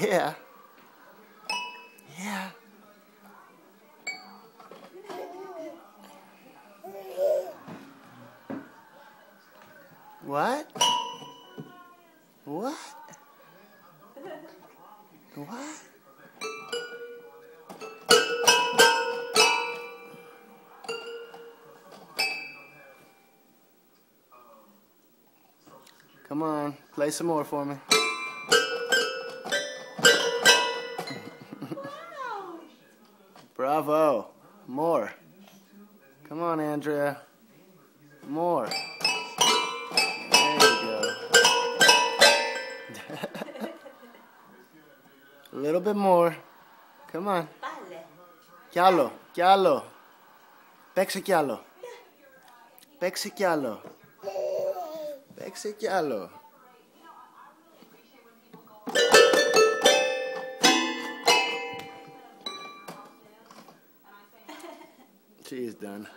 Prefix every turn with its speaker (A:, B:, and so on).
A: Yeah. Yeah. What? What? What? Come on, play some more for me. Bravo. More. Come on, Andrea. More. There you go. A little bit more. Come on.
B: Palle.
A: Κι άλλο, κι άλλο. Παίξε κι άλλο. Παίξε κι άλλο. Παίξε κι άλλο. She's done.